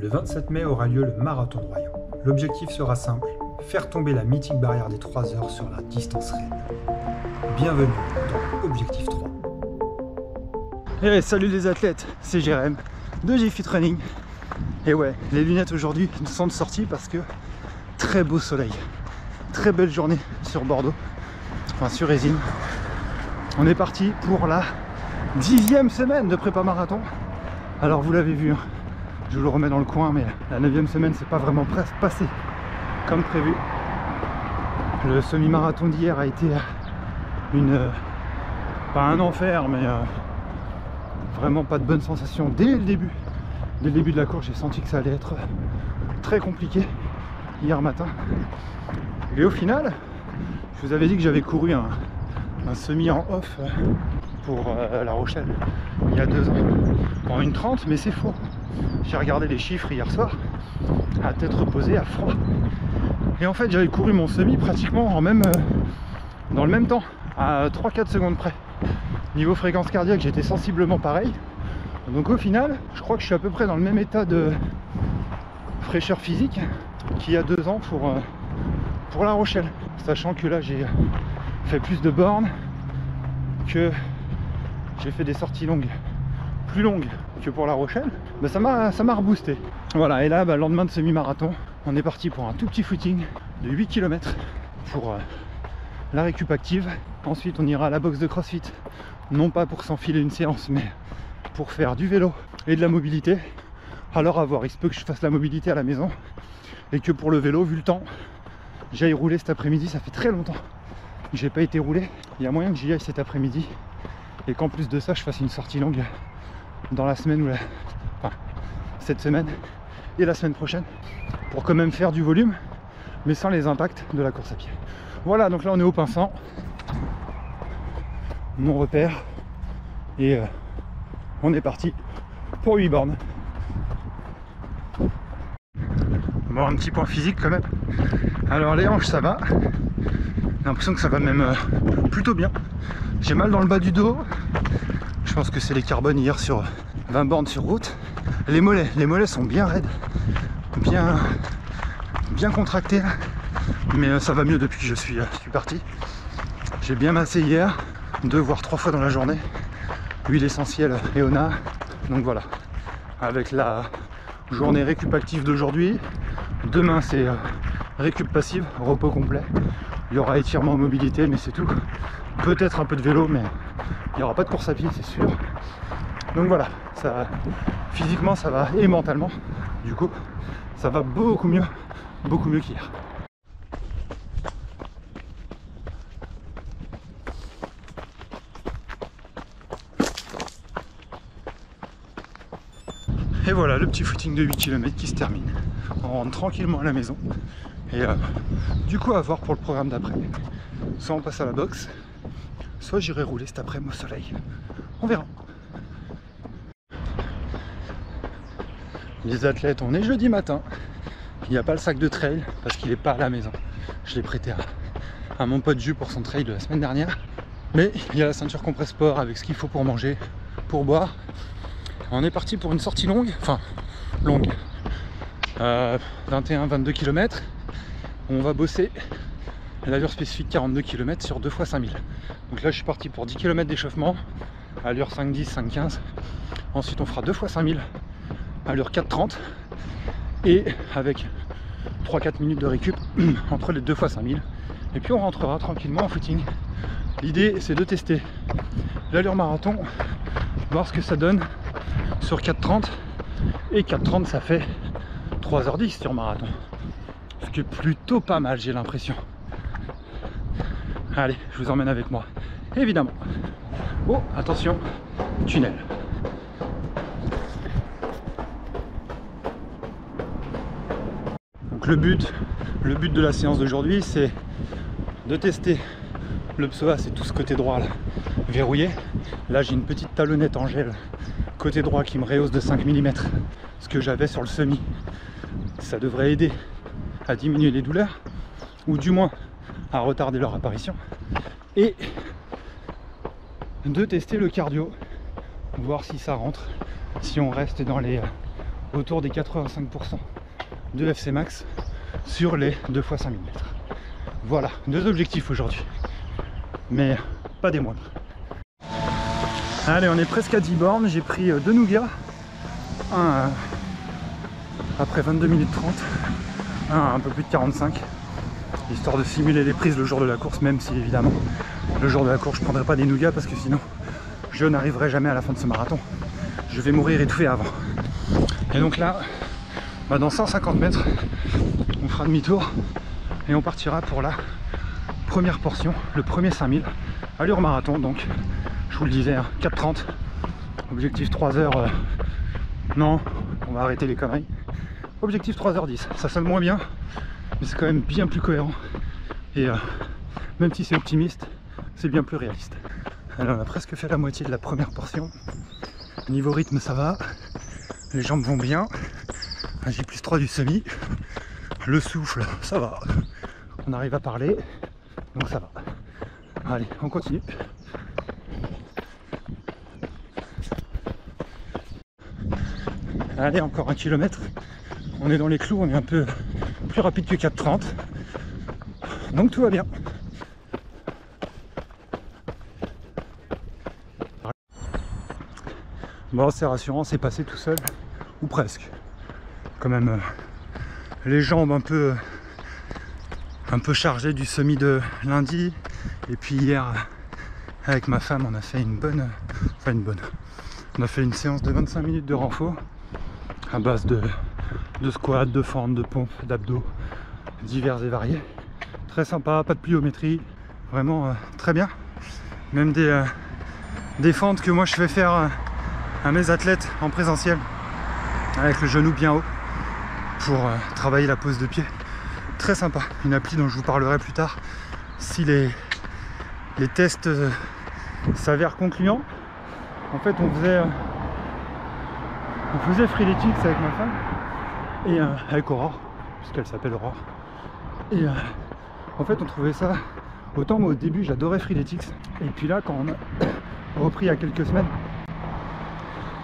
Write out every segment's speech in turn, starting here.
Le 27 mai aura lieu le Marathon de Royan. L'objectif sera simple, faire tomber la mythique barrière des 3 heures sur la distance reine. Bienvenue dans Objectif 3. Eh salut les athlètes, c'est Jérém de G-Fit Running. Et ouais, les lunettes aujourd'hui sont de sortie parce que très beau soleil. Très belle journée sur Bordeaux, enfin sur Résine. On est parti pour la dixième semaine de prépa marathon. Alors vous l'avez vu, hein, je le remets dans le coin, mais la neuvième semaine c'est pas vraiment presque passé comme prévu. Le semi-marathon d'hier a été une euh, pas un enfer, mais euh, vraiment pas de bonnes sensations dès le début. Dès le début de la course, j'ai senti que ça allait être très compliqué hier matin. Et au final, je vous avais dit que j'avais couru un, semi en off euh, pour euh, La Rochelle il y a deux ans en une 30 mais c'est faux j'ai regardé les chiffres hier soir à tête reposée à froid. Et en fait j'avais couru mon semi pratiquement en même euh, dans le même temps à 3-4 secondes près. Niveau fréquence cardiaque j'étais sensiblement pareil. Donc au final je crois que je suis à peu près dans le même état de fraîcheur physique qu'il y a deux ans pour, euh, pour La Rochelle. Sachant que là j'ai fait plus de bornes que j'ai fait des sorties longues plus longues que pour La Rochelle bah ça m'a reboosté. Voilà et là bah, lendemain de semi-marathon on est parti pour un tout petit footing de 8 km pour euh, la récup active. Ensuite on ira à la boxe de crossfit non pas pour s'enfiler une séance mais pour faire du vélo et de la mobilité. Alors à voir il se peut que je fasse la mobilité à la maison et que pour le vélo vu le temps j'aille rouler cet après-midi. Ça fait très longtemps que j'ai pas été roulé. Il y a moyen que j'y aille cet après-midi et qu'en plus de ça je fasse une sortie longue dans la semaine ou la... cette semaine et la semaine prochaine pour quand même faire du volume mais sans les impacts de la course à pied. Voilà donc là on est au Pinsant mon repère. Et euh, on est parti pour 8 bornes bon un petit point physique quand même. Alors les hanches ça va. J'ai l'impression que ça va même euh, plutôt bien. J'ai mal dans le bas du dos. Je pense que c'est les carbones hier sur 20 bornes sur route. Les mollets les mollets sont bien raides bien bien contractés mais euh, ça va mieux depuis que je suis, euh, je suis parti. J'ai bien massé hier deux voire trois fois dans la journée. Huile essentielle Eona donc voilà. Avec la journée récup active d'aujourd'hui. Demain c'est euh, récup passive repos complet. Il y aura étirement mobilité mais c'est tout. Peut-être un peu de vélo mais il n'y aura pas de course à pied c'est sûr. Donc voilà physiquement ça va et mentalement du coup ça va beaucoup mieux beaucoup mieux qu'hier. Et voilà le petit footing de 8 km qui se termine. On rentre tranquillement à la maison. Et euh, du coup à voir pour le programme d'après. Soit on passe à la boxe soit j'irai rouler cet après-midi au soleil. On verra les athlètes on est jeudi matin. Il n'y a pas le sac de trail parce qu'il n'est pas à la maison. Je l'ai prêté à, mon pote Jus pour son trail de la semaine dernière. Mais il y a la ceinture compresse sport avec ce qu'il faut pour manger pour boire. On est parti pour une sortie longue enfin longue. Euh, 21-22 km on va bosser l'allure spécifique 42 km sur 2 fois 5000 donc là je suis parti pour 10 km d'échauffement allure 5-10, 5-15 ensuite on fera 2 fois 5000 allure 4-30 et avec 3-4 minutes de récup entre les 2 fois 5000 et puis on rentrera tranquillement en footing. L'idée c'est de tester l'allure marathon voir ce que ça donne sur 4.30 et 4.30 ça fait 3h10 sur marathon. Ce qui est plutôt pas mal j'ai l'impression. Allez je vous emmène avec moi évidemment. Oh attention tunnel donc le but le but de la séance d'aujourd'hui c'est de tester le psoas et tout ce côté droit verrouillé. Là j'ai une petite talonnette en gel côté droit qui me rehausse de 5 mm ce que j'avais sur le semi. Ça devrait aider à diminuer les douleurs ou du moins à retarder leur apparition. Et de tester le cardio voir si ça rentre si on reste dans les autour des 85% de FC Max sur les 2 fois 5000 mètres. Voilà, deux objectifs aujourd'hui, mais pas des moindres. Allez, on est presque à 10 bornes, j'ai pris deux nougats, un euh, après 22 minutes 30, un un peu plus de 45, histoire de simuler les prises le jour de la course, même si évidemment le jour de la course je prendrai pas des nougats parce que sinon je n'arriverai jamais à la fin de ce marathon. Je vais mourir étouffé avant. Et donc là, bah, dans 150 mètres, on fera demi-tour et on partira pour la première portion, le premier 5000, allure marathon. Donc, je vous le disais, 4h30, hein, objectif 3 h euh, non, on va arrêter les conneries. Objectif 3h10, ça sonne moins bien, mais c'est quand même bien plus cohérent. Et euh, même si c'est optimiste, c'est bien plus réaliste. Alors on a presque fait la moitié de la première portion. Niveau rythme ça va. Les jambes vont bien. J'ai plus 3 du semi. Le souffle, ça va. On arrive à parler. Donc ça va. Allez, on continue. Allez, encore un kilomètre. On est dans les clous, on est un peu plus rapide que 4,30. Donc tout va bien. Bon, c'est rassurant, c'est passé tout seul, ou presque. Quand même, euh, les jambes un peu, un peu chargées du semi de lundi. Et puis hier, avec ma femme, on a fait une bonne, enfin une bonne. On a fait une séance de 25 minutes de renfort à base de, de squats, de fentes, de pompes, d'abdos divers et variés. Très sympa, pas de pliométrie, vraiment euh, très bien. Même des, euh, des fentes que moi je fais faire à mes athlètes en présentiel avec le genou bien haut pour euh, travailler la pose de pied. Très sympa, une appli dont je vous parlerai plus tard si les, les tests euh, s'avèrent concluants. En fait, on faisait, euh, on faisait Freeletics avec ma femme et avec Aurore, puisqu'elle s'appelle Aurore. Et en fait, on trouvait ça. Autant moi au début j'adorais Freeletics, et puis là, quand on a repris il y a quelques semaines,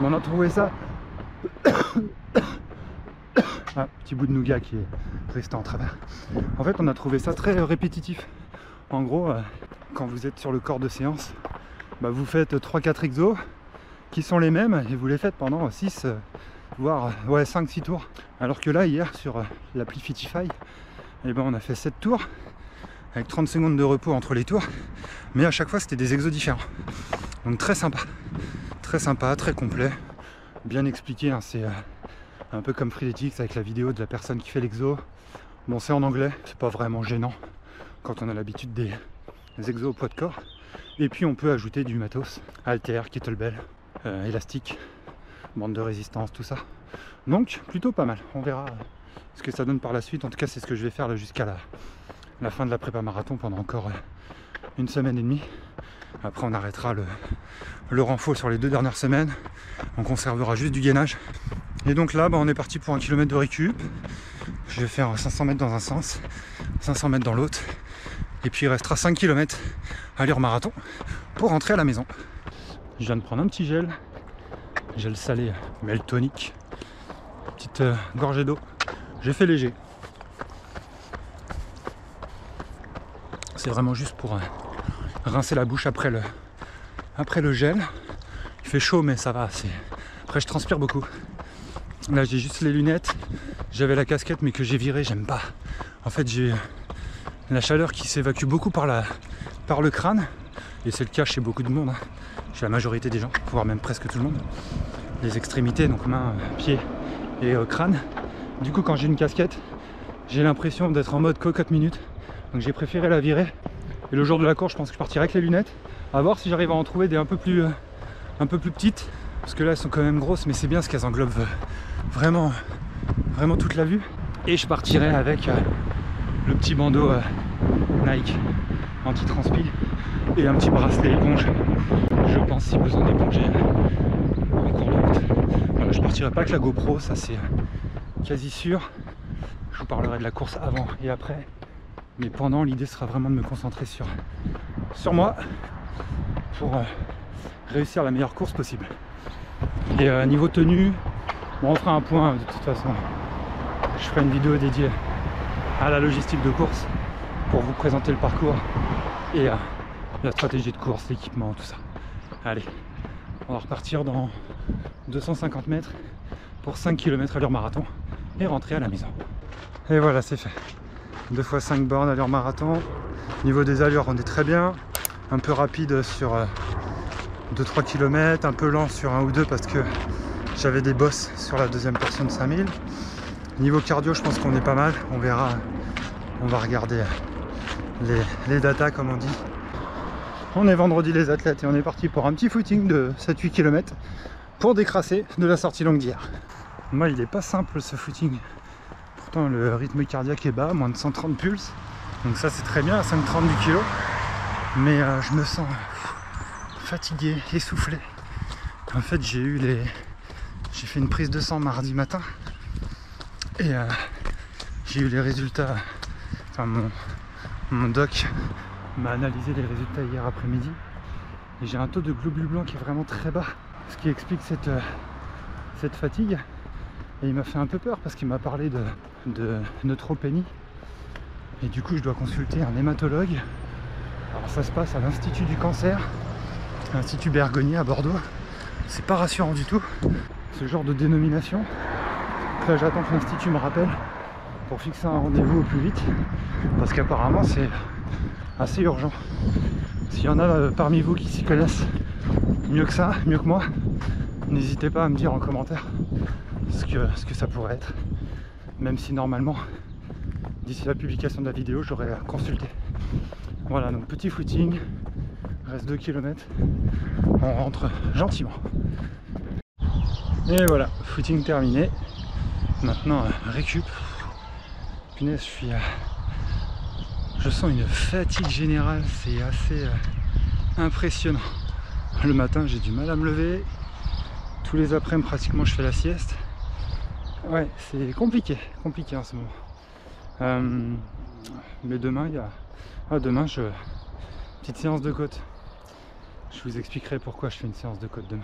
on a trouvé ça. Ah, petit bout de nougat qui est resté en travers. En fait, on a trouvé ça très euh, répétitif. En gros, euh, quand vous êtes sur le corps de séance, bah, vous faites 3-4 exos qui sont les mêmes et vous les faites pendant 6 euh, voire ouais, 5-6 tours. Alors que là, hier, sur l'appli Fitify, eh ben, on a fait 7 tours avec 30 secondes de repos entre les tours. Mais à chaque fois, c'était des exos différents. Donc très sympa très sympa, très complet, bien expliqué. Hein, c'est euh, un peu comme Freeletics avec la vidéo de la personne qui fait l'exo. Bon, c'est en anglais, c'est pas vraiment gênant quand on a l'habitude des, exos au poids de corps. Et puis on peut ajouter du matos, alter, kettlebell, euh, élastique, bande de résistance, tout ça. Donc plutôt pas mal. On verra ce que ça donne par la suite. En tout cas, c'est ce que je vais faire jusqu'à la, fin de la prépa marathon pendant encore euh, une semaine et demie. Après, on arrêtera le renfort sur les deux dernières semaines. On conservera juste du gainage. Et donc là, bah, on est parti pour un kilomètre de récup. Je vais faire 500 mètres dans un sens, 500 mètres dans l'autre. Et puis il restera 5 km à l'heure marathon pour rentrer à la maison. Je viens de prendre un petit gel, gel salé, mais tonique. Petite euh, gorgée d'eau. J'ai fait léger. C'est vraiment juste pour euh, rincer la bouche après le, après le gel. Il fait chaud mais ça va. Après je transpire beaucoup. Là j'ai juste les lunettes. J'avais la casquette mais que j'ai viré, j'aime pas. En fait j'ai la chaleur qui s'évacue beaucoup par, la, par le crâne. Et c'est le cas chez beaucoup de monde. Hein. Chez la majorité des gens, voire même presque tout le monde. Les extrémités, donc mains, pieds et euh, crâne. Du coup quand j'ai une casquette, j'ai l'impression d'être en mode cocotte minute. Donc j'ai préféré la virer. Et le jour de la course, je pense que je partirai avec les lunettes. À voir si j'arrive à en trouver des un peu plus euh, un peu plus petites. Parce que là elles sont quand même grosses, mais c'est bien ce qu'elles englobent euh, vraiment, vraiment toute la vue. Et je partirai avec euh, le petit bandeau Nike anti-transpi et un petit bracelet éponge. Je pense si besoin d'éponger en cours de route. Voilà, je partirai pas avec la GoPro, ça c'est quasi sûr. Je vous parlerai de la course avant et après. Mais pendant, l'idée sera vraiment de me concentrer sur, sur moi pour euh, réussir la meilleure course possible. Et euh, niveau tenue, Bon, on fera un point de toute façon. Je ferai une vidéo dédiée à la logistique de course pour vous présenter le parcours et la stratégie de course, l'équipement, tout ça. Allez, on va repartir dans 250 mètres pour 5 km allure marathon et rentrer à la maison. Et voilà, c'est fait. 2 fois 5 bornes allure marathon. Niveau des allures, on est très bien. Un peu rapide sur 2-3 euh, km, un peu lent sur un ou deux parce que j'avais des bosses sur la deuxième portion de 5000. Niveau cardio, je pense qu'on est pas mal. On verra, on va regarder les, les datas comme on dit. On est vendredi les athlètes et on est parti pour un petit footing de 7-8 km pour décrasser de la sortie longue d'hier. Moi il est pas simple ce footing. Pourtant le rythme cardiaque est bas, moins de 130 pulses. Donc ça c'est très bien à 5,30 du kilo. Mais euh, je me sens fatigué, essoufflé. En fait j'ai eu les. J'ai fait une prise de sang mardi matin. Et euh, j'ai eu les résultats. Enfin mon, mon doc m'a analysé les résultats hier après-midi. Et j'ai un taux de globules blancs qui est vraiment très bas. Ce qui explique cette, euh, cette fatigue. Et il m'a fait un peu peur parce qu'il m'a parlé de, de neutropénie. Et du coup, je dois consulter un hématologue. Alors, ça se passe à l'Institut du cancer, l'Institut Bergonier à Bordeaux. C'est pas rassurant du tout, ce genre de dénomination. Là, j'attends que l'Institut me rappelle pour fixer un rendez-vous au plus vite. Parce qu'apparemment, c'est assez urgent. S'il y en a euh, parmi vous qui s'y connaissent mieux que ça, mieux que moi, n'hésitez pas à me dire en commentaire ce que, ce que ça pourrait être. Même si normalement, d'ici la publication de la vidéo, j'aurais consulté. Voilà, donc petit footing, reste 2 km, on rentre gentiment. Et voilà, footing terminé. Maintenant, euh, récup. Punaise, je suis... je sens une fatigue générale, c'est assez euh, impressionnant. Le matin, j'ai du mal à me lever. Tous les après-midi, pratiquement, je fais la sieste. Ouais, c'est compliqué, compliqué en ce moment. Euh, mais demain, il y a. Ah, demain, je. Petite séance de côte. Je vous expliquerai pourquoi je fais une séance de côte demain.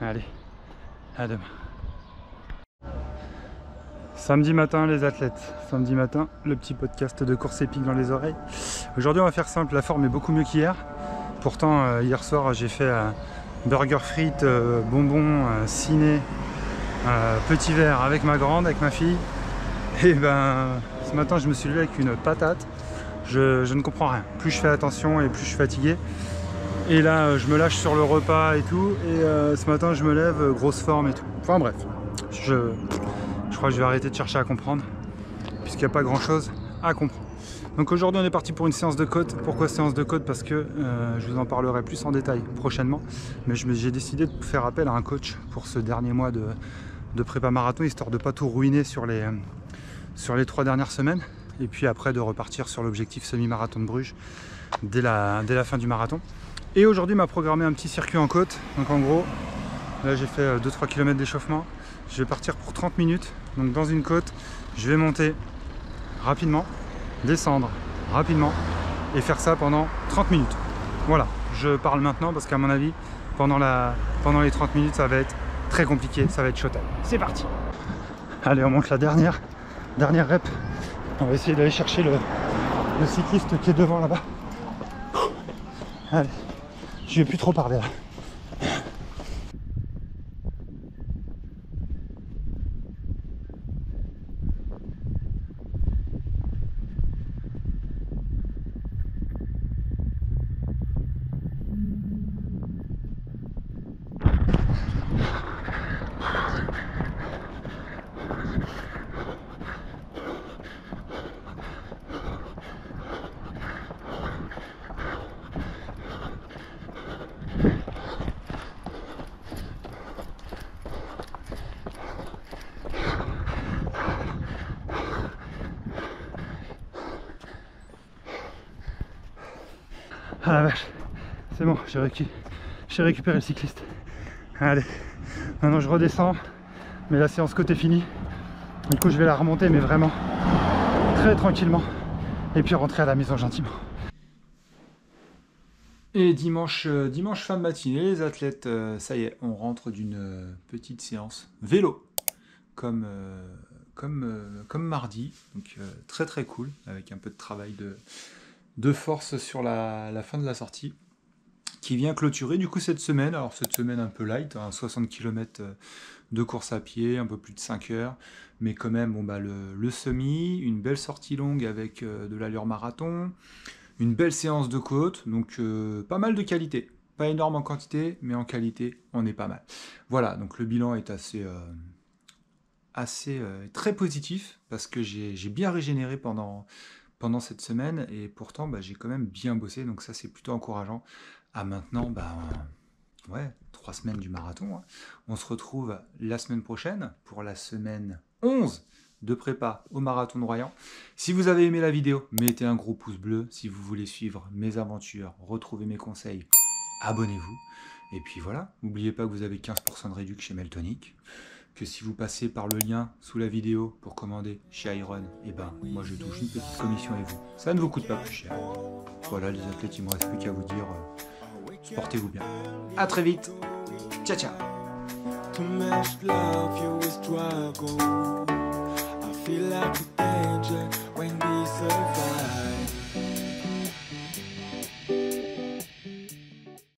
Allez, à demain. Samedi matin, les athlètes. Samedi matin, le petit podcast de course épique dans les oreilles. Aujourd'hui, on va faire simple. La forme est beaucoup mieux qu'hier. Pourtant, euh, hier soir, j'ai fait euh, burger frites, euh, bonbons, ciné, petit verre avec ma grande, avec ma fille. Et ben, ce matin, je me suis levé avec une patate. Je, ne comprends rien. Plus je fais attention et plus je suis fatigué. Et là, je me lâche sur le repas et tout. Et ce matin, je me lève, grosse forme et tout. Enfin bref, je, je crois que je vais arrêter de chercher à comprendre, puisqu'il n'y a pas grand chose à comprendre. Donc aujourd'hui on est parti pour une séance de côte. Pourquoi séance de côte? Parce que euh, je vous en parlerai plus en détail prochainement. Mais j'ai décidé de faire appel à un coach pour ce dernier mois de, prépa marathon, histoire de ne pas tout ruiner sur les, sur les trois dernières semaines. Et puis après de repartir sur l'objectif semi-marathon de Bruges dès la, dès la fin du marathon. Et aujourd'hui m'a programmé un petit circuit en côte. Donc en gros, là j'ai fait 2-3 euh, km d'échauffement. Je vais partir pour 30 minutes. Donc dans une côte, je vais monter rapidement descendre rapidement et faire ça pendant 30 minutes. Voilà, je parle maintenant parce qu'à mon avis, pendant, la, pendant les 30 minutes, ça va être très compliqué, ça va être showtime. C'est parti Allez, on monte la dernière, dernière rep. On va essayer d'aller chercher le, le cycliste qui est devant là-bas. Allez, je vais plus trop parler. Ah la vache, c'est bon, j'ai récupéré le cycliste. Allez, maintenant je redescends, mais la séance côté finie. Du coup je vais la remonter, mais vraiment très tranquillement. Et puis rentrer à la maison gentiment. Et dimanche, euh, dimanche fin de matinée, les athlètes, euh, ça y est, on rentre d'une euh, petite séance vélo. comme, comme, comme mardi. Donc très très cool, avec un peu de travail de, de force sur la fin de la sortie qui vient clôturer du coup cette semaine. Alors cette semaine un peu light, hein, 60 km de course à pied, un peu plus de 5 heures, mais quand même bon, bah, le, semi, une belle sortie longue avec euh, de l'allure marathon, une belle séance de côte, donc euh, pas mal de qualité. Pas énorme en quantité, mais en qualité, on est pas mal. Voilà, donc le bilan est assez, euh, assez euh, très positif parce que j'ai j'ai bien régénéré pendant, pendant cette semaine et pourtant bah, j'ai quand même bien bossé, donc ça c'est plutôt encourageant. À maintenant, bah, ouais, trois semaines du marathon. hein. On se retrouve la semaine prochaine pour la semaine 11 de prépa au marathon de Royan. Si vous avez aimé la vidéo, mettez un gros pouce bleu. Si vous voulez suivre mes aventures, retrouver mes conseils, abonnez-vous. Et puis voilà, n'oubliez pas que vous avez 15% de réduction chez Meltonic. Que si vous passez par le lien sous la vidéo pour commander chez Iron, et ben moi je touche une petite commission et vous. Ça ne vous coûte pas plus cher. Voilà les athlètes, il me reste plus qu'à vous dire euh, Portez-vous bien. À très vite. Ciao, ciao.